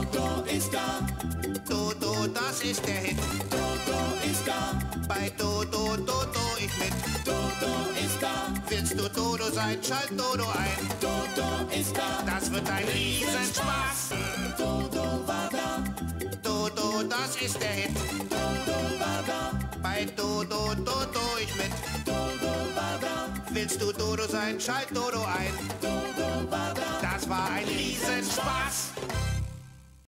Toto ist da. Toto, das ist der Hit. Toto ist da. Bei Toto, Toto, ich mit. Toto ist da. Willst du Toto sein, schalt Toto ein. Toto ist da. Das wird ein Riesenspaß. Toto war da. Toto, das ist der Hit. Toto war da. Bei Toto, Toto, ich mit. Toto war da. Willst du Toto sein, schalt Toto ein. Toto war da. Das war ein Riesenspaß.